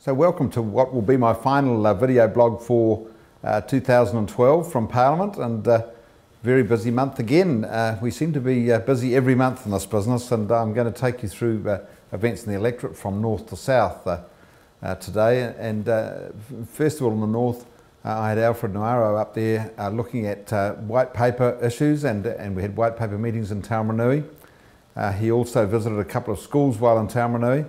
So welcome to what will be my final uh, video blog for uh, 2012 from Parliament and uh, very busy month again. Uh, we seem to be uh, busy every month in this business and I'm going to take you through uh, events in the electorate from north to south today. And first of all in the north, I had Alfred Ngaro up there looking at white paper issues and, and we had white paper meetings in Taumarunui. he also visited a couple of schools while in Taumarunui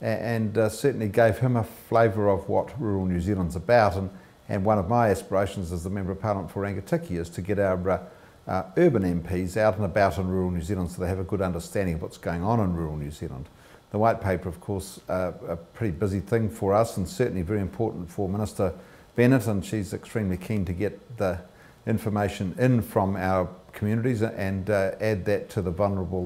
and uh, certainly gave him a flavour of what rural New Zealand's about. And, and one of my aspirations as the Member of Parliament for Rangitikei is to get our uh, uh, urban MPs out and about in rural New Zealand so they have a good understanding of what's going on in rural New Zealand. The White Paper, of course, uh, a pretty busy thing for us and certainly very important for Minister Bennett, and she's extremely keen to get the information in from our communities and uh, add that to the vulnerable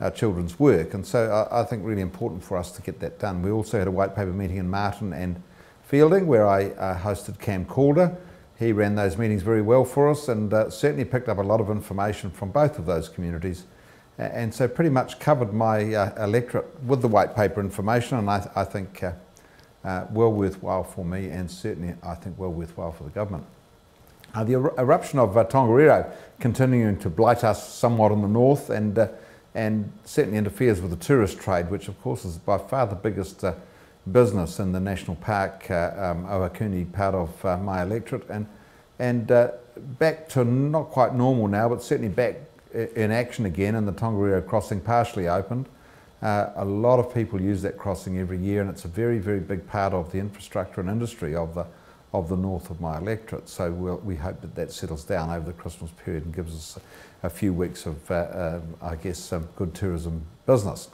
our children's work. And so I, I, think really important for us to get that done. We also had a white paper meeting in Marton and Feilding where I uh, hosted Cam Calder. He ran those meetings very well for us and uh, certainly picked up a lot of information from both of those communities. And so pretty much covered my uh, electorate with the white paper information and I, I think uh, uh, well worthwhile for me and certainly I think well worthwhile for the government. The er eruption of Tongariro continuing to blight us somewhat in the north and and certainly interferes with the tourist trade, which of course is by far the biggest uh, business in the national park, uh, um, Ohakune part of uh, my electorate, and and uh, back to not quite normal now, but certainly back in action again. And the Tongariro crossing partially opened. Uh, a lot of people use that crossing every year, and it's a very very big part of the infrastructure and industry of the of the north of my electorate. So we'll, we hope that that settles down over the Christmas period and gives us a, few weeks of, uh, uh, I guess, some good tourism business.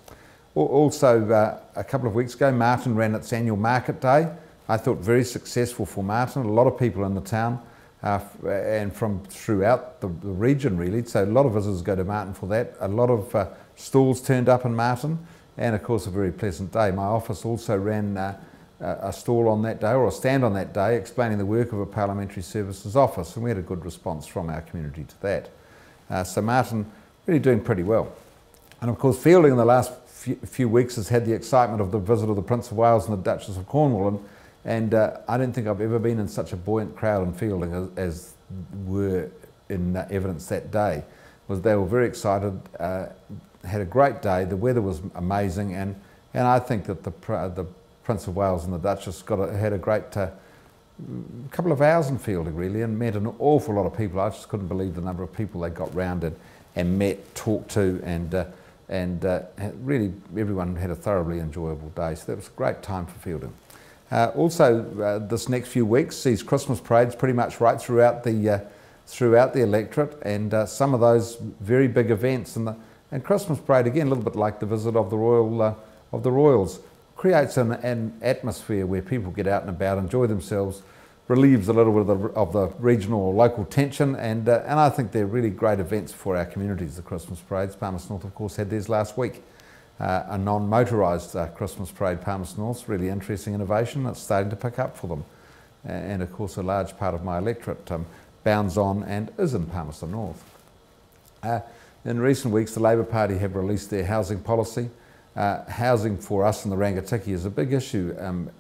Also, uh, a couple of weeks ago, Marton ran its annual market day. I thought very successful for Marton. A lot of people in the town uh, and from throughout the, the, region, really. So a lot of visitors go to Marton for that. A lot of uh, stalls turned up in Marton, and of course, a very pleasant day. My office also ran uh, a stall on that day or a stand on that day explaining the work of a Parliamentary Services Office and we had a good response from our community to that. Uh, so Marton really doing pretty well. And of course Feilding in the last few, weeks has had the excitement of the visit of the Prince of Wales and the Duchess of Cornwall and, and uh, I don't think I've ever been in such a buoyant crowd in Feilding as, as were in uh, evidence that day. Was they were very excited, uh, had a great day, the weather was amazing and, and I think that the, the Prince of Wales and the Duchess got a, had a great uh, couple of hours in Feilding really and met an awful lot of people. I just couldn't believe the number of people they got round and, and met, talked to and uh, and uh, really everyone had a thoroughly enjoyable day. So that was a great time for Feilding. Uh, also, uh, this next few weeks sees Christmas parades pretty much right throughout the uh, throughout the electorate, and some of those very big events. And the and Christmas parade again, a little bit like the visit of the royal of the royals, creates an, an, atmosphere where people get out and about, enjoy themselves, relieves a little bit of the, of the regional or local tension, and, uh, and I think they're really great events for our communities, the Christmas parades. Palmerston North, of course, had theirs last week. Uh, a non-motorised uh, Christmas parade, Palmerston North, really interesting innovation. It's starting to pick up for them. And of course, a large part of my electorate um, bounds on and is in Palmerston North. Uh, in recent weeks, the Labour Party have released their housing policy. Uh, housing for us in the Rangitikei is a big issue. Um,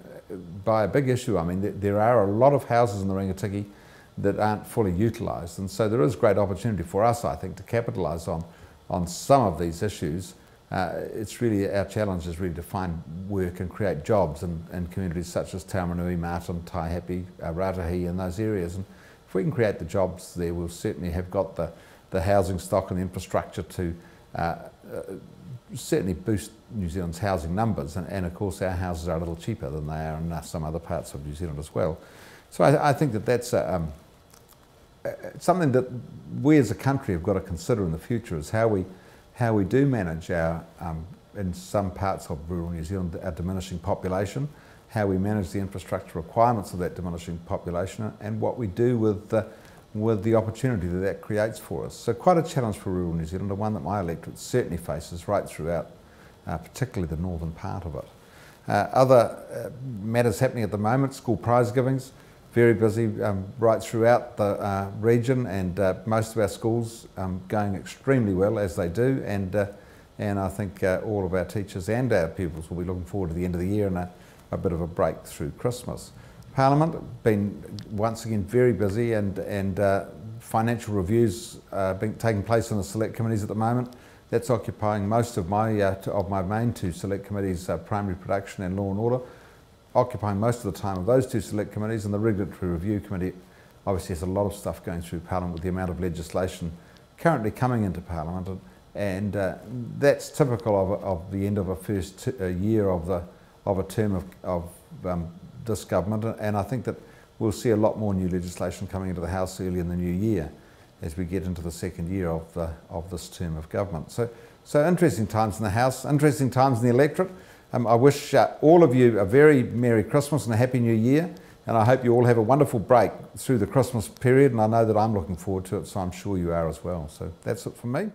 by a big issue, I mean th there are a lot of houses in the Rangitikei that aren't fully utilised, and so there is great opportunity for us, I think, to capitalise on on some of these issues. Uh, it's really our challenge is really to find work and create jobs in, in communities such as Taumarunui, Marton, Taihape, uh, Raetihi, and those areas. And if we can create the jobs there, we'll certainly have got the, the housing stock and the infrastructure to certainly boost New Zealand's housing numbers, and, and, of course our houses are a little cheaper than they are in uh, some other parts of New Zealand as well. So I, I think that that's uh, um, uh, something that we as a country have got to consider in the future is how we, how we do manage our, um, in some parts of rural New Zealand, our diminishing population, how we manage the infrastructure requirements of that diminishing population, and what we do with the with the opportunity that that creates for us. So quite a challenge for rural New Zealand, and one that my electorate certainly faces right throughout, uh, particularly the northern part of it. Uh, other uh, matters happening at the moment, school prize givings, very busy um, right throughout the uh, region and uh, most of our schools um, going extremely well as they do and, uh, and I think all of our teachers and our pupils will be looking forward to the end of the year and a, a bit of a break through Christmas. Parliament been once again very busy and, and uh, financial reviews uh, being taking place in the select committees at the moment. That's occupying most of my, uh, of my main two select committees, uh, primary production and law and order, occupying most of the time of those two select committees and the regulatory review committee obviously has a lot of stuff going through Parliament with the amount of legislation currently coming into Parliament and, and uh, that's typical of, of the end of a first year of, the, of a term of, of um, this government and I think that we'll see a lot more new legislation coming into the House early in the new year as we get into the second year of, the, of this term of government. So, so interesting times in the House, interesting times in the electorate. Um, I wish uh, all of you a very Merry Christmas and a Happy New Year. And I hope you all have a wonderful break through the Christmas period. And I know that I'm looking forward to it, so I'm sure you are as well. So that's it from me.